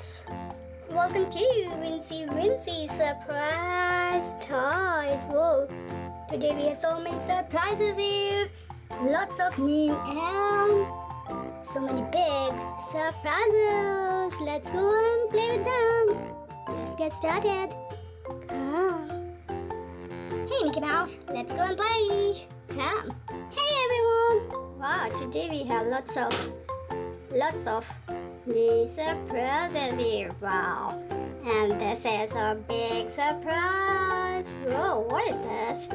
guys! Welcome to Wincy Wincy Surprise Toys. Whoa! Today we have so many surprises here. Lots of new and so many big surprises. Let's go and play with them. Let's get started. Come. Hey Mickey Mouse, let's go and play. Come. Hey everyone. Wow, today we have lots of lots of the surprises here. Wow. And this is a big surprise. Whoa, what is this?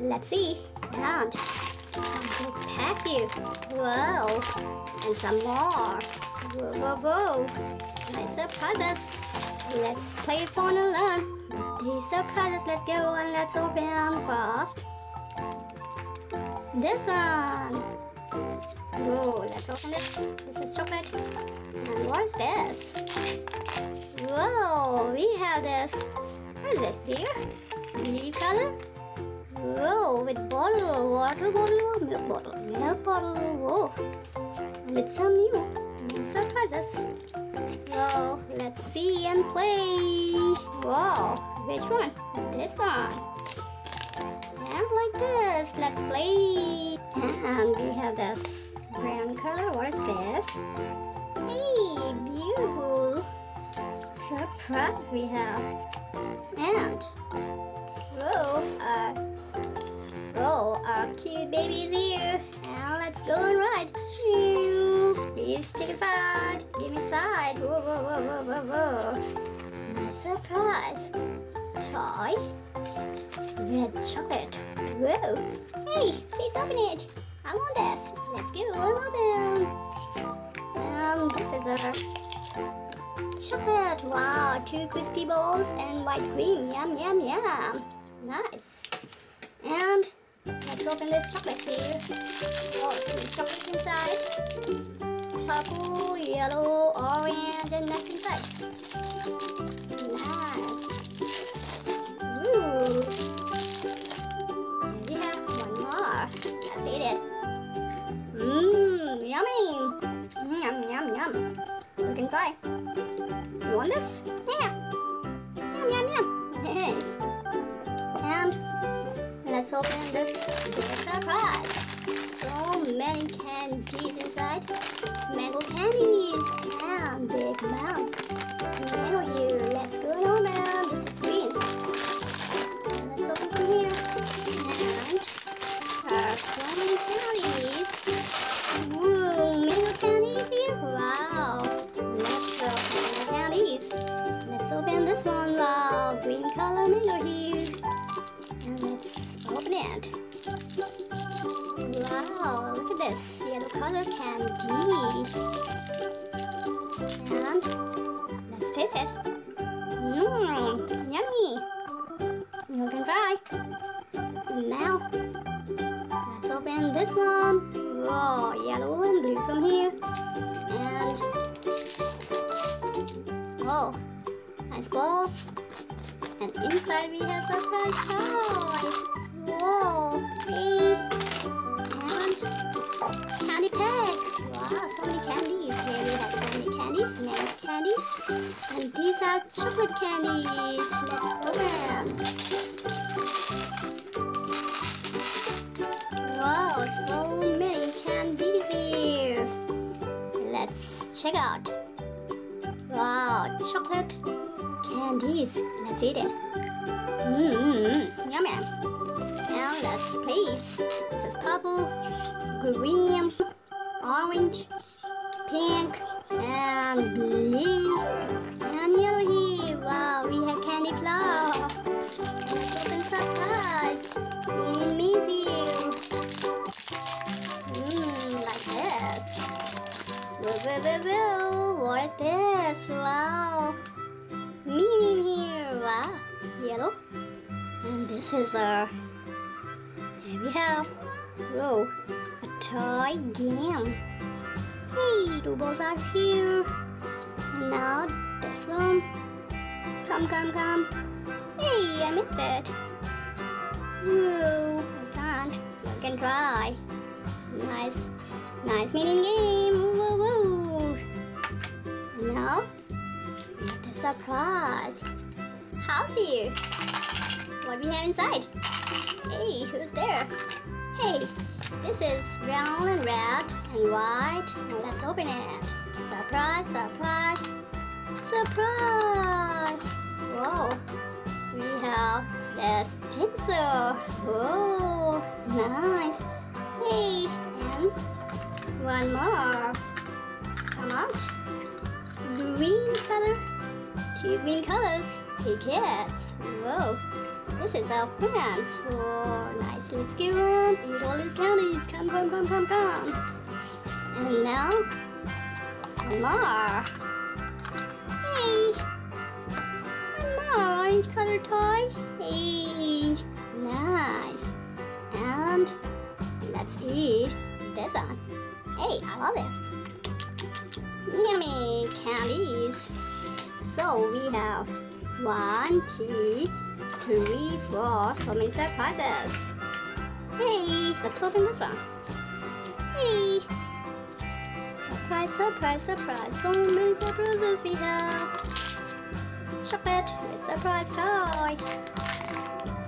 Let's see. And some big packs here. Whoa. And some more. Whoa, whoa, whoa. Nice surprises. Let's play fun and learn. These surprises, let's go and let's open first. This one. Whoa, let's open this. This is chocolate. And what's this? Whoa, we have this. What is this? Beer? Blue color? Whoa, with bottle, water bottle, milk bottle, milk bottle. Whoa, And with some new surprises. Whoa, let's see and play. Whoa, which one? This one. And like this, let's play. And we have this brown color. What is this? Hey, beautiful surprise we have. And whoa, uh, whoa, cute baby's here. And let's go and ride. Please take a side. Give me a side. Whoa, whoa, whoa, whoa, whoa, whoa. Nice surprise. Toy. Red chocolate. Whoa. Hey, please open it. I want this. Let's go and open. Um, this is a chocolate. Wow, two crispy balls and white cream. Yum, yum, yum. Nice. And let's open this chocolate here. Oh, chocolate inside. Purple, yellow, orange, and nuts inside. Nice. Try. You want this? Yeah. Yum, yum, yum. Yes. And let's open this surprise. So many candies inside. Color candy. And let's taste it. Mmm, yummy. You can try. Now, let's open this one. Whoa, yellow and blue from here. And, oh, nice ball. And inside we have check out. Wow, chocolate candies. Let's eat it. Mmm, yummy. Now let's play. This is purple, green, orange, pink, and blue, and yellow. Wow, we have candy flower. Let's open surprise. Mini Whoa, whoa, whoa, whoa. What is this? Wow. Mini here. Wow. Yellow. And this is a. Here we have. Whoa. A toy game. Hey, two balls are here. Now this one. Come, come, come. Hey, I missed it. Whoa, I can't. You can try. Nice, nice meeting game. Woo, woo. Now, we have the surprise. House here. What we have inside? Hey, who's there? Hey, this is brown and red and white. Let's open it. Surprise, surprise, surprise. Whoa, we have this tinsel. Whoa, nice. Hey, and one more. Come out. Green color. Two green colors. Hey kids. Whoa. This is our friends. Whoa, nice. Let's go on. Eat all these candies. Come, come, come, come, come. And now, more. Hey. More orange color toy. Hey. Nice. And let's eat this one. Hey, I love this. Candies. So we have one, two, three, four, so many surprises. Hey, let's open this one. Hey. Surprise, surprise, surprise. So many surprises we have. Chocolate with surprise toy.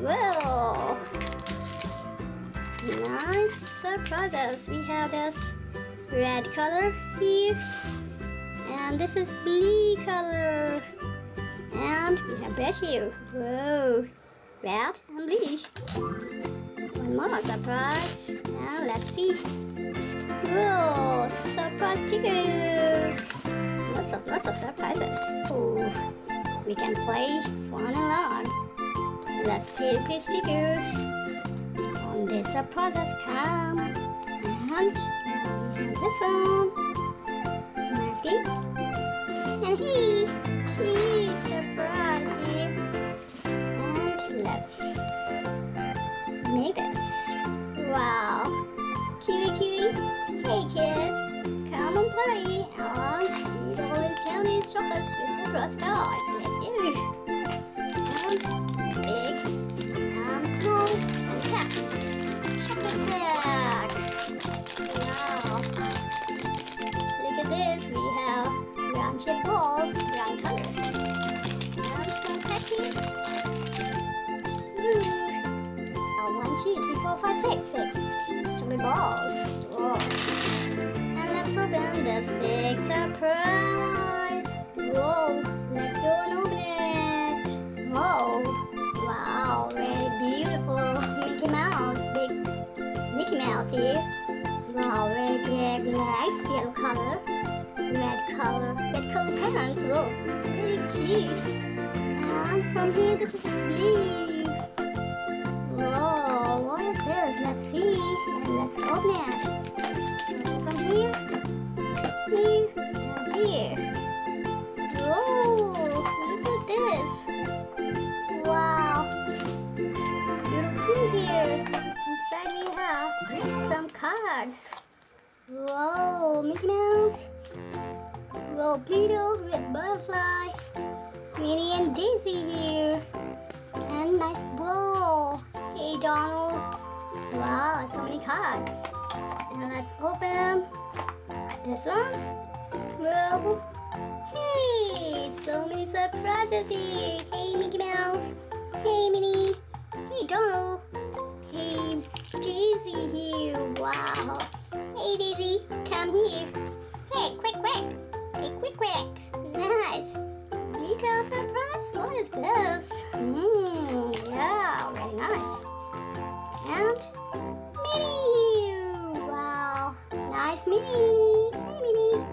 Whoa. Nice surprises. We have this red color here. And this is blue color. And we have here. Whoa. Red and blue. One more surprise. And let's see. Whoa. Surprise stickers. Lots of lots of surprises. Ooh. We can play fun learn. Let's paste these stickers on the surprises come. And this one. Nicely. And he, cute surprise. And let's make this. Wow. Kiwi kiwi. Hey kids, come and play um, candies, chocolates. And shaped ball, round color. Ooh. Two, three, four, five, six, six. Chocolate balls. Whoa. And let's open this big surprise. Whoa. Let's go and open it. Whoa. Wow. Very beautiful. Mickey Mouse. Big Mickey Mouse here. Wow. Very big legs. Yellow color. Pants. Whoa. Very cute. And from here, this is blue. Whoa, what is this? Let's see. And let's open it. From here, here, and here. Whoa, look at this. Wow. Here. Inside we have some cards. Whoa, Mickey Mouse. Whoa, Pluto with butterfly. Minnie and Daisy here. And nice bowl. Hey, Donald. Wow, so many cards. And let's open this one. Well, hey, so many surprises here. Hey, Mickey Mouse. Hey, Minnie. Hey, Donald. Hey, Daisy here. Wow. Hey, Daisy, come here. Quick. Nice. Big surprise. What is this? Mmm, yeah, very nice. And Minnie. Wow, nice Minnie. Hey, Minnie.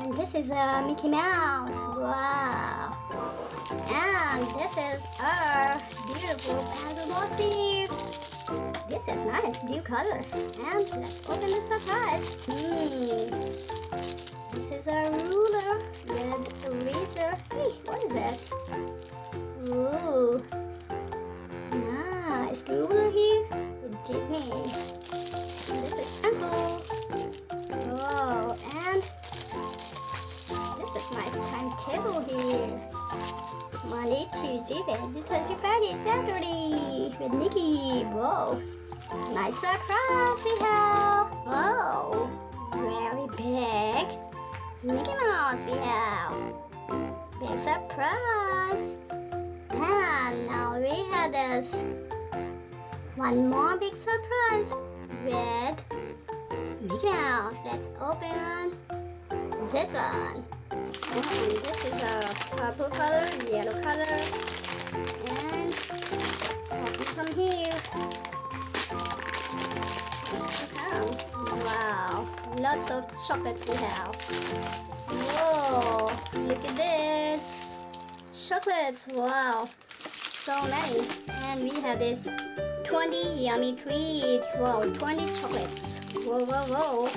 And this is a Mickey Mouse. Wow. And this is our beautiful box here. This is nice blue color. And let's open the surprise. Hmm. This is a ruler a razor. Hey, what is this? Ooh. Nice ruler here Disney. This is pencil. Oh, and this is nice timetable here. Monday, Tuesday, Wednesday, Thursday, Friday, Saturday with Mickey. Whoa. Nice surprise we have. Whoa. Very big. Mouse we surprise. And now we have this one more big surprise with Mickey Mouse. Let's open this one. And this is a purple color, yellow color, and open from here. Wow, lots of chocolates we have. Whoa, look at this. Chocolates, wow, so many. And we have this 20 yummy treats. Wow, 20 chocolates. Whoa, whoa, whoa.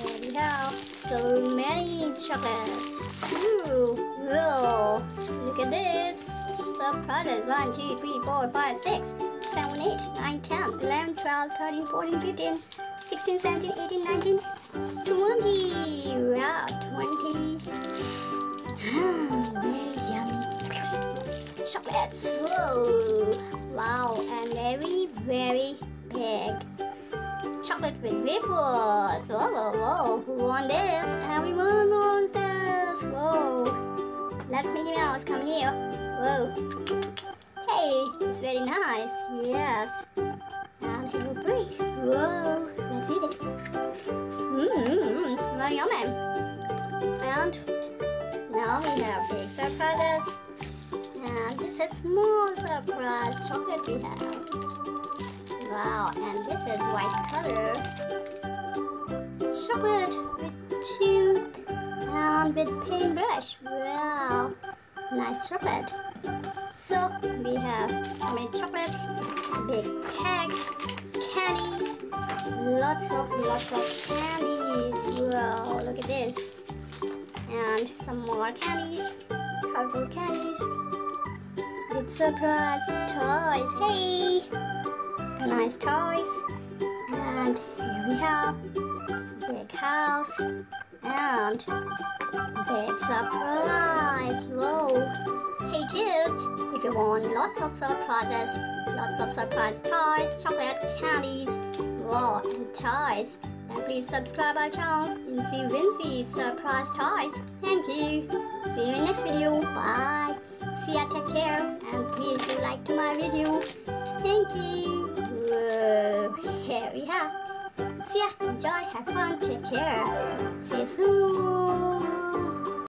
And we have so many chocolates. Ooh, whoa, look at this. Surprises. 1, 2, 3, 4, 5, 6, 7, 8, 9, 10, 11, 12, 13, 14, 15, 16, 17, 18, 19, 20. Chocolates. Whoa. Wow, and very, very big. Chocolate with waffles. Whoa, whoa, whoa. Who won this? Everyone wants this. Whoa. Let's Mickey Mouse come here. Whoa. Hey, it's very nice. Yes. And he will break. Whoa. Let's eat it. Mm-hmm, mmm, very yummy. And now we have big surprises. And this a small surprise chocolate we have. Wow, and this is white color. Chocolate with tooth and with paintbrush. Wow, nice chocolate. So we have many chocolates, big packs, candies, lots of lots of candies. Wow, look at this. And some more candies, colorful candies. With surprise toys. Hey! Nice toys. And here we have big house and big surprise. Whoa! Hey kids, if you want lots of surprises, lots of surprise toys, chocolate, candies, whoa, and toys, then please subscribe our channel and see Wincy Surprise Toys. Thank you. See you in next video. Bye. See ya, take care, and please do like to my video. Thank you. Whoa, here we have. See ya, enjoy, have fun, take care. See you soon.